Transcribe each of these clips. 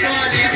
Johnny.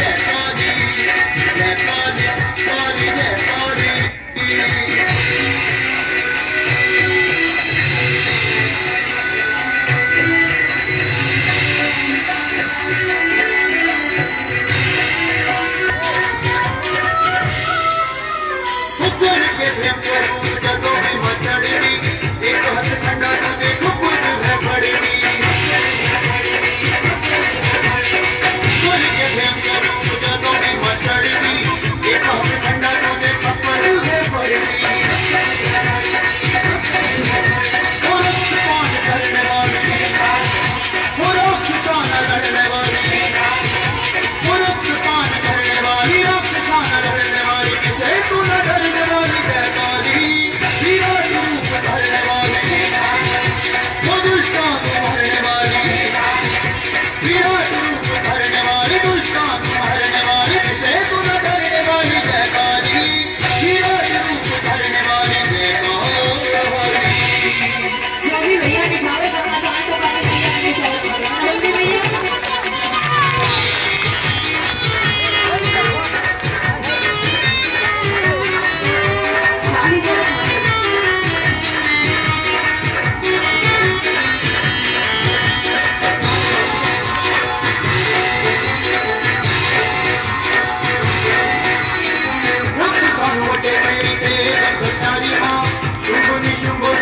신분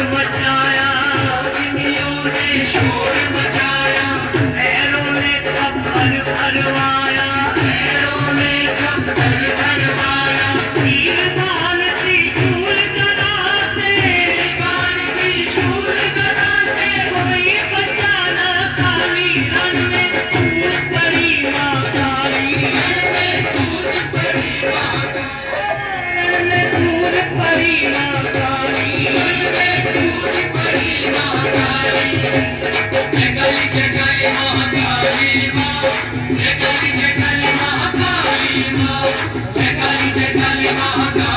मचाया में तू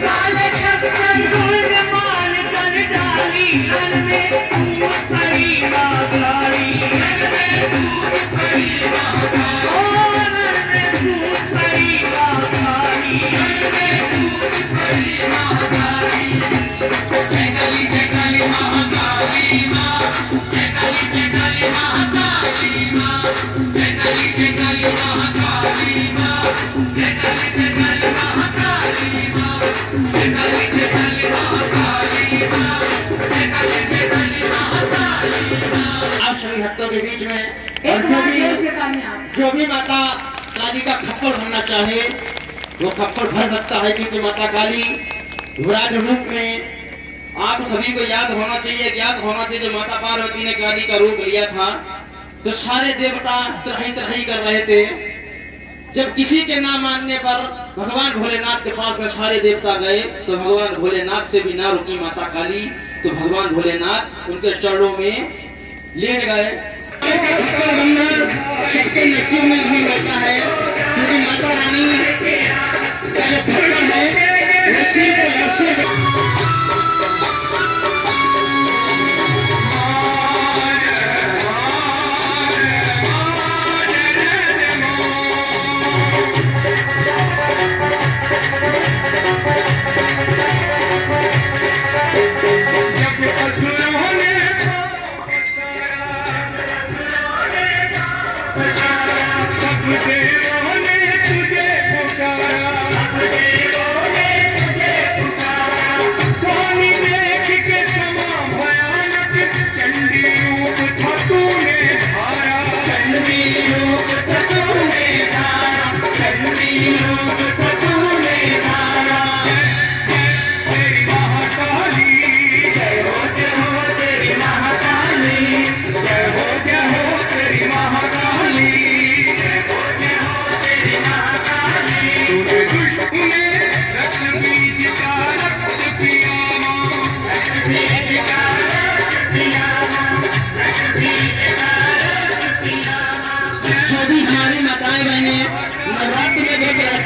Silence! जो भी माता काली का खप्पड़ भरना चाहे वो खप्पड़ भर सकता है क्योंकि माता काली विराट रूप में आप सभी को याद होना चाहिए, ज्ञात होना चाहिए माता पार्वती ने काली का रूप लिया था। तो सारे देवता त्रही त्रही कर रहे थे। जब किसी के ना मानने पर भगवान भोलेनाथ के पास में सारे देवता गए तो भगवान भोलेनाथ से भी ना रुकी माता काली। तो भगवान भोलेनाथ उनके चरणों में लेट गए। सबके नसीब में भी होता है। क्योंकि माता रानी का सब देवों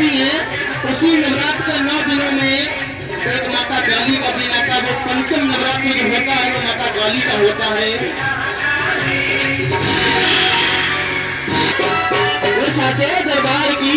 में है। उसी नवरात्र के नौ दिनों में एक माता काली का दिन आता है। वो पंचम नवरात्र जो होता है, वो माता काली का होता है। दरबार की